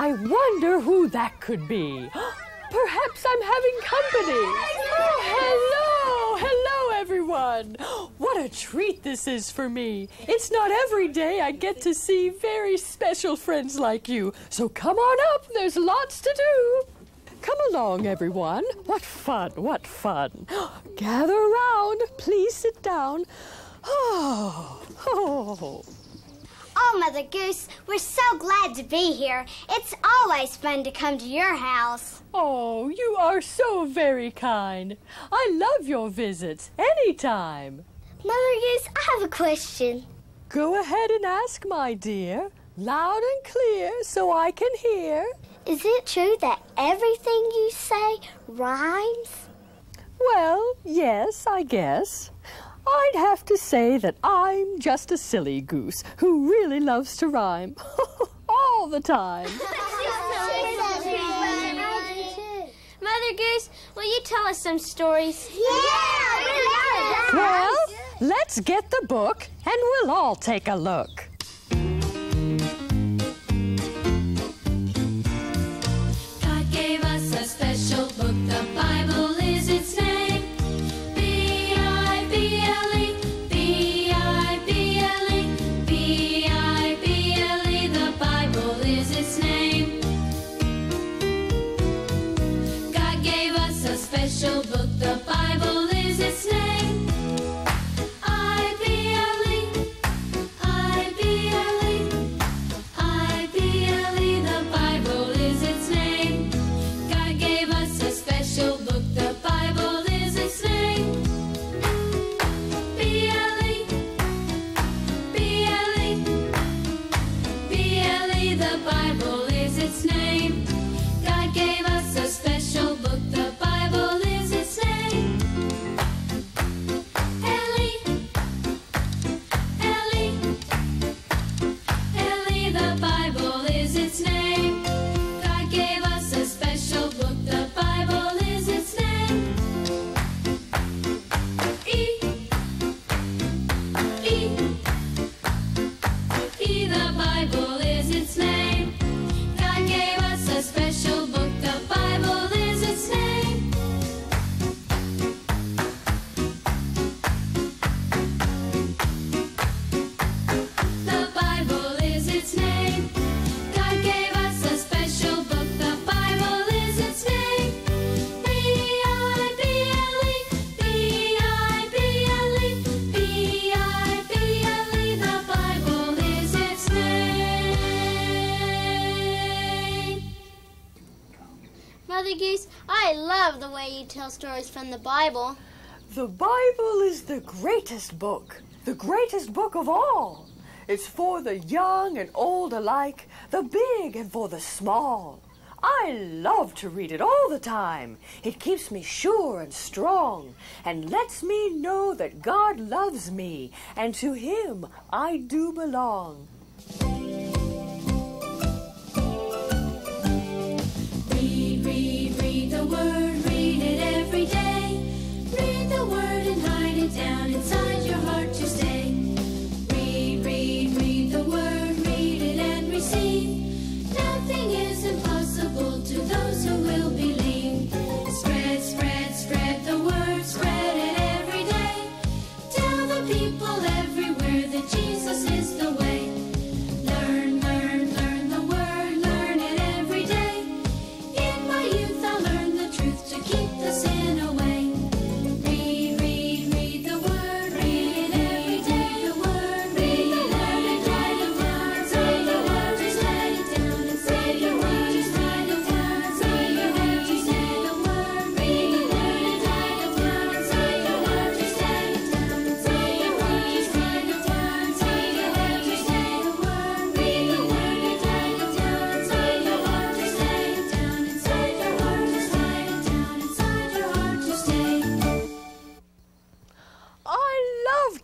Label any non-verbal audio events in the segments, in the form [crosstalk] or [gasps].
I wonder who that could be. [gasps] Perhaps I'm having company. Oh, hello! Hello, everyone! [gasps] What a treat this is for me. It's not every day I get to see very special friends like you. So come on up, there's lots to do. Come along, everyone. What fun, what fun. [gasps] Gather around. Please sit down. [sighs] Oh, oh. Oh, Mother Goose, we're so glad to be here. It's always fun to come to your house. Oh, you are so very kind. I love your visits anytime. Mother Goose, I have a question. Go ahead and ask, my dear. Loud and clear so I can hear. Is it true that everything you say rhymes? Well, yes, I guess. I'd have to say that I'm just a silly goose who really loves to rhyme [laughs] all the time. [laughs] Mother Goose, will you tell us some stories? Yeah! Well, let's get the book and we'll all take a look. Tell stories from the Bible. The Bible is the greatest book, the greatest book of all. It's for the young and old alike, the big and for the small. I love to read it all the time. It keeps me sure and strong and lets me know that God loves me and to Him I do belong. Read, read, read the word,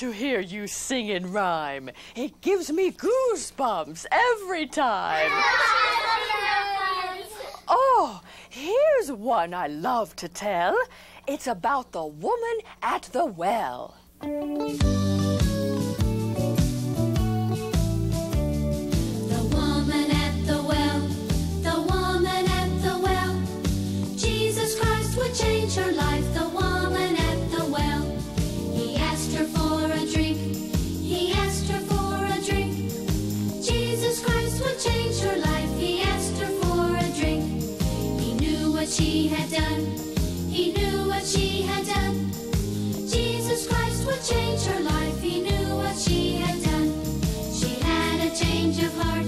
to hear you sing in rhyme. It gives me goosebumps every time. Oh, here's one I love to tell. It's about the woman at the well. change her life.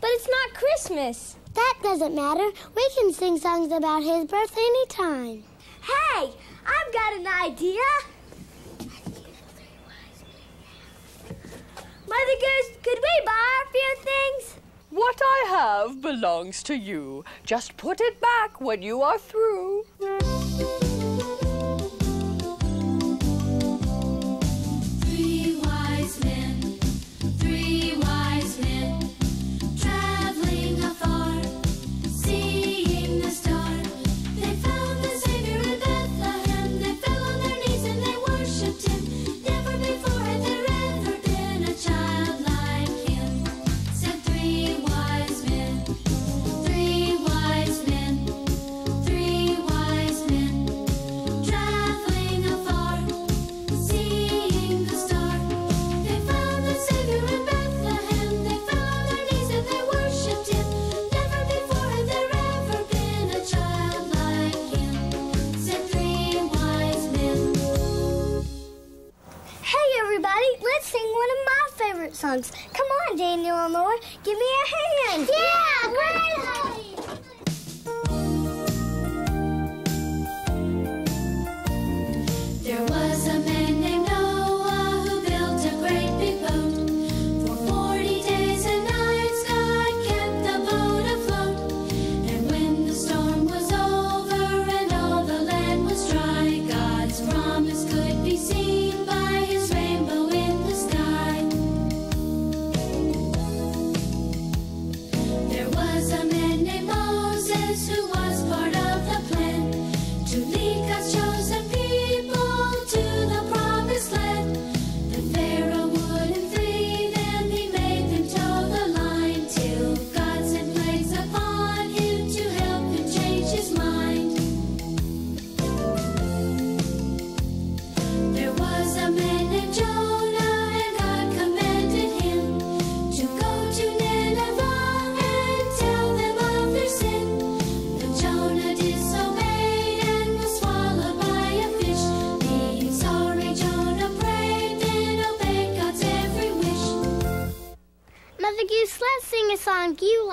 But it's not Christmas. That doesn't matter. We can sing songs about his birth anytime. Hey, I've got an idea. Mother Goose, could we buy a few things? What I have belongs to you. Just put it back when you are through.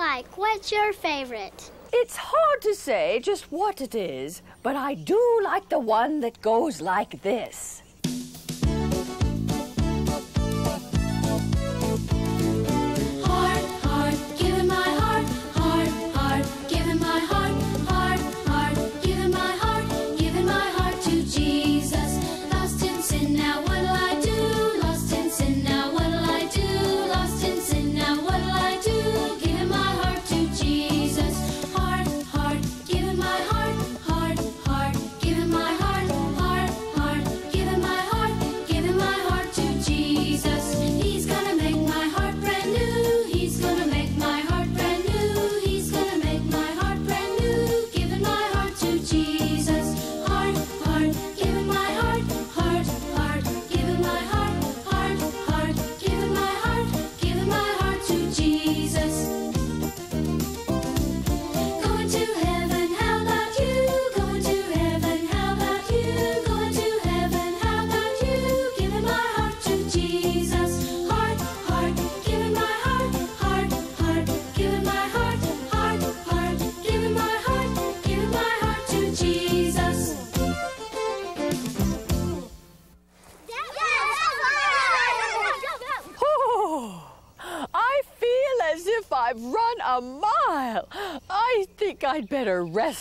like? What's your favorite? It's hard to say just what it is, but I do like the one that goes like this.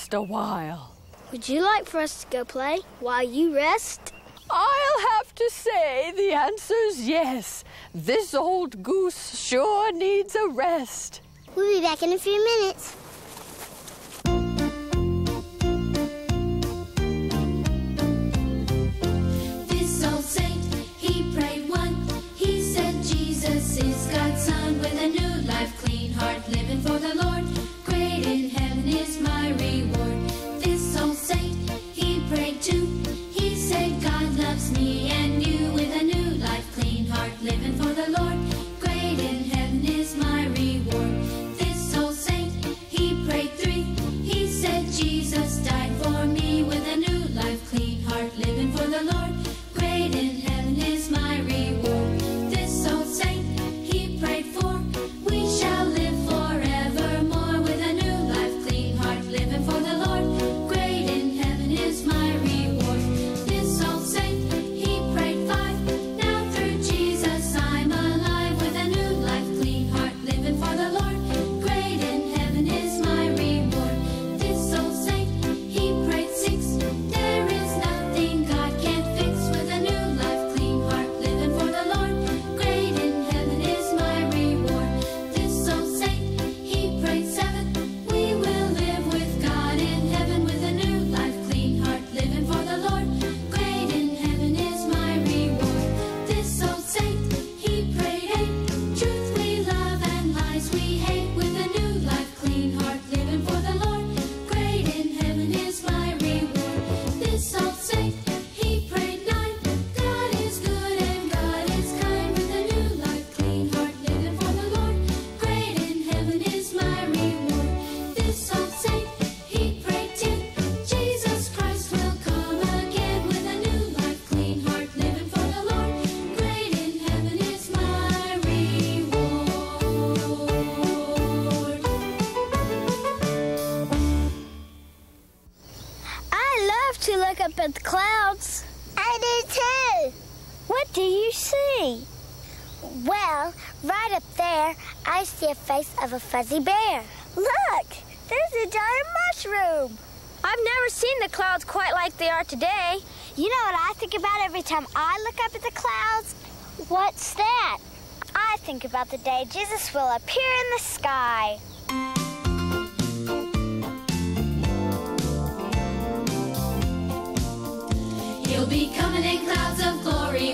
rest a while. Would you like for us to go play while you rest? I'll have to say the answer's yes. This old goose sure needs a rest. We'll be back in a few minutes. Living for the Lord. Fuzzy Bear. Look, there's a giant mushroom. I've never seen the clouds quite like they are today. You know what I think about every time I look up at the clouds? What's that? I think about the day Jesus will appear in the sky. He'll be coming in clouds of glory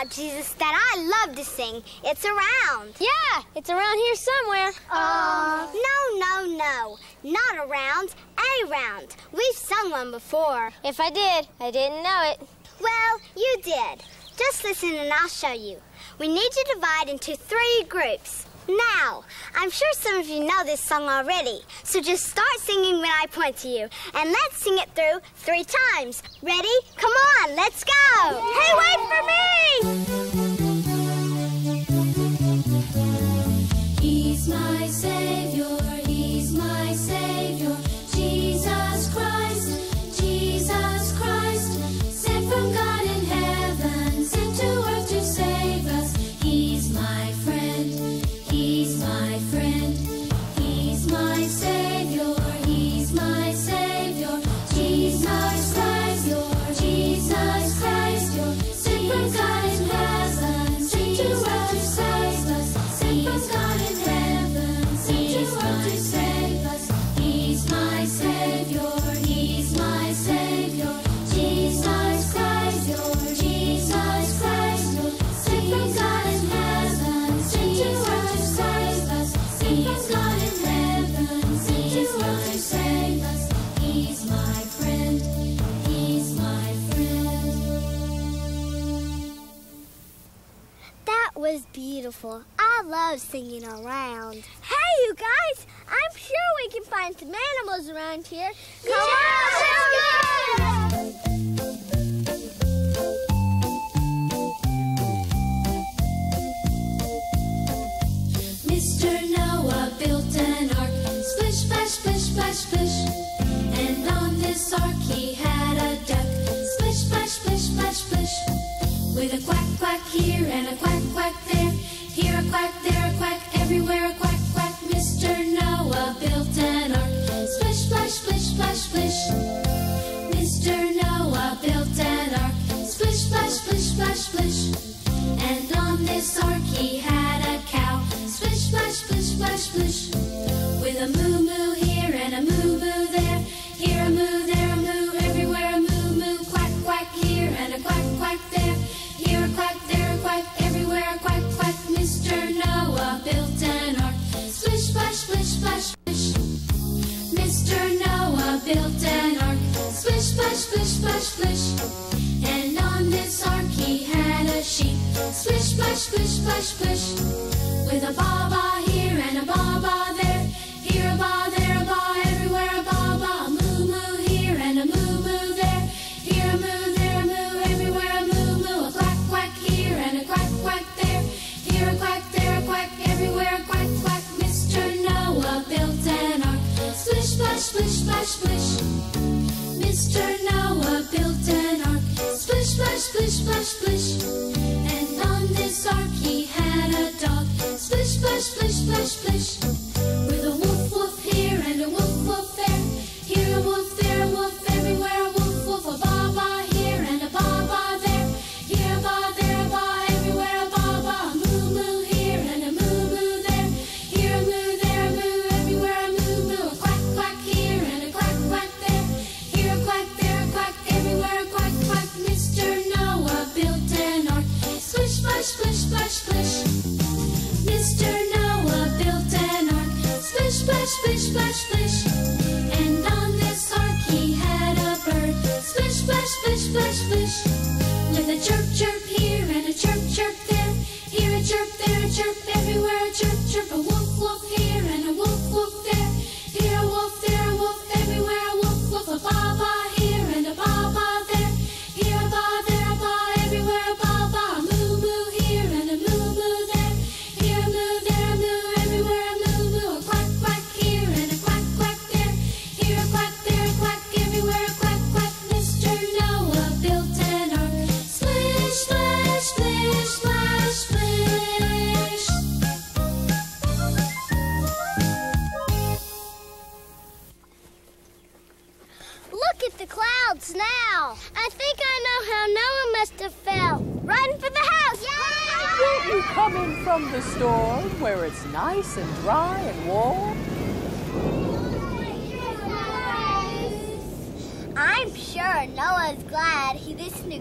about Jesus that I love to sing. It's around. Yeah, it's around here somewhere. Oh. No, no, no. Not around, around. We've sung one before. If I did, I didn't know it. Well, you did. Just listen and I'll show you. We need to divide into three groups. Now, I'm sure some of you know this song already, so just start singing when I point to you, and let's sing it through three times. Ready? Come on, let's go! Hey, wait for me! beautiful. I love singing around. Hey, you guys! I'm sure we can find some animals around here. Come yeah, on, let's go! with a quack quack here and a quack quack there quack, there a quack, everywhere a quack, quack. Mr. Noah built an ark. Splish, splash, splish, splash, splish. splish, splash, splish. Mr. there, a chirp everywhere, a chirp, chirp, a woof, woof here and a woof, woof there.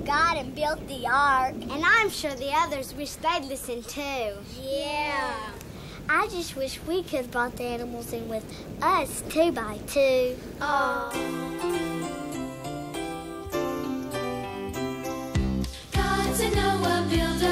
God and built the ark. And I'm sure the others wish they'd listen too. Yeah. I just wish we could have brought the animals in with us two by two. Aww. Noah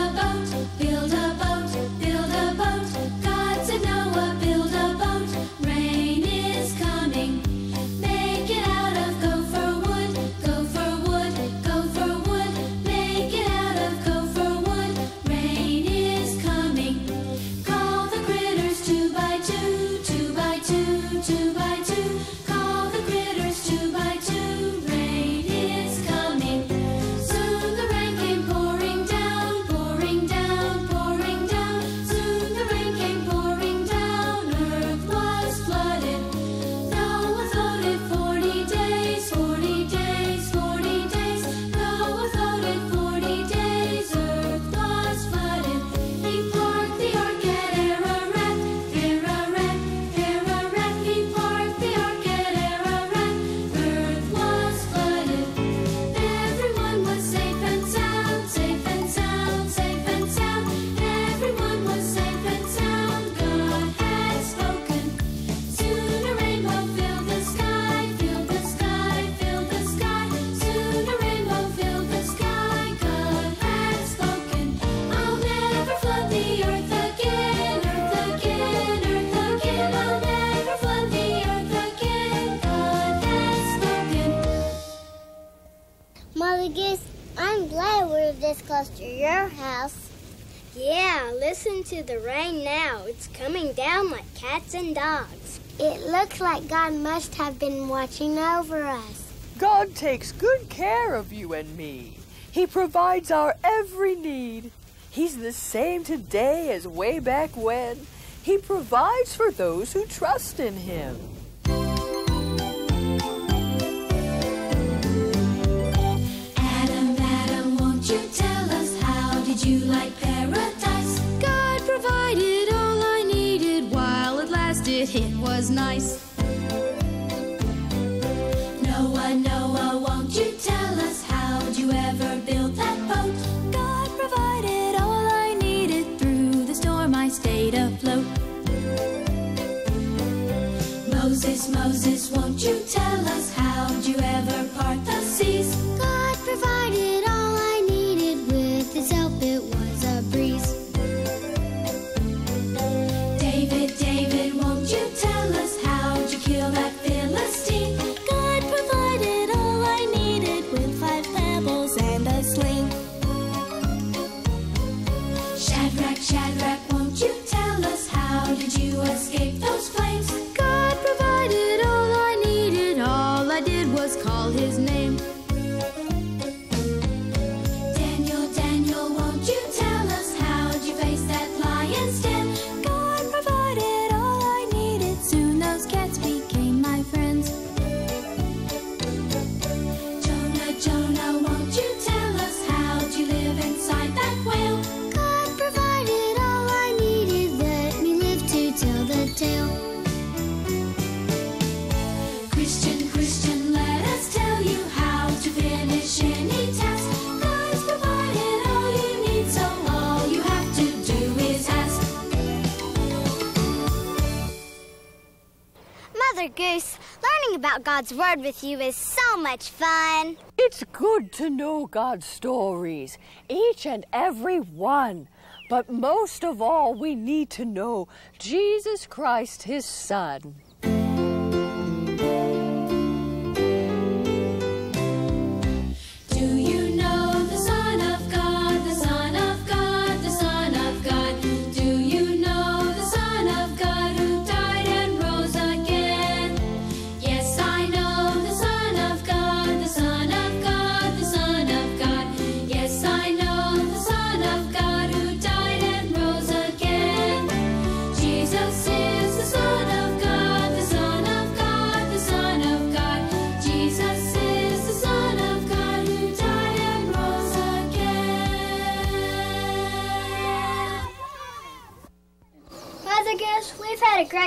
Yeah, listen to the rain now. It's coming down like cats and dogs. It looks like God must have been watching over us. God takes good care of you and me. He provides our every need. He's the same today as way back when. He provides for those who trust in Him. did, it was nice. Noah, Noah, won't you tell us how'd you ever build that boat? God provided all I needed through the storm, I stayed afloat. Moses, Moses, won't you tell us how'd you ever part the seas? Goose, learning about God's Word with you is so much fun. It's good to know God's stories, each and every one. But most of all, we need to know Jesus Christ, His Son.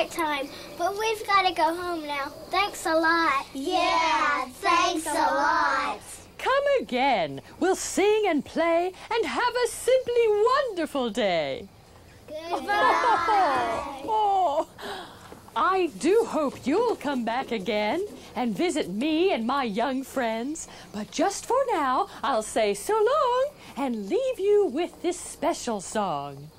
Great time, but we've got to go home now. Thanks a lot. Yeah, thanks a lot. Come again. We'll sing and play and have a simply wonderful day. Goodbye. [laughs] Oh, I do hope you'll come back again and visit me and my young friends. But just for now, I'll say so long and leave you with this special song.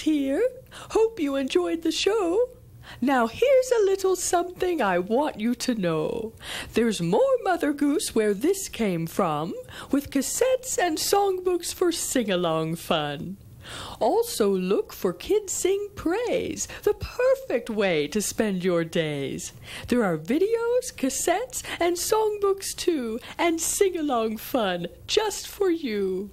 Here. Hope you enjoyed the show. Now, here's a little something I want you to know. There's more Mother Goose where this came from, with cassettes and songbooks for sing along fun. Also, look for Kids Sing Praise, the perfect way to spend your days. There are videos, cassettes, and songbooks too, and sing along fun just for you.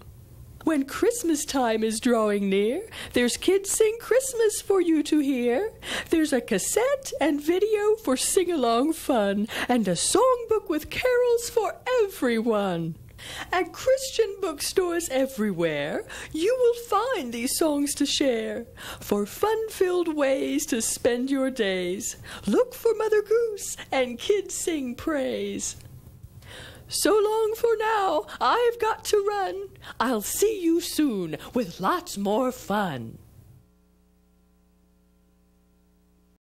When Christmas time is drawing near, there's Kids Sing Christmas for you to hear. There's a cassette and video for sing along fun, and a songbook with carols for everyone. At Christian bookstores everywhere, you will find these songs to share for fun filled ways to spend your days. Look for Mother Goose and Kids Sing Praise. So long for now. I've got to run. I'll see you soon with lots more fun.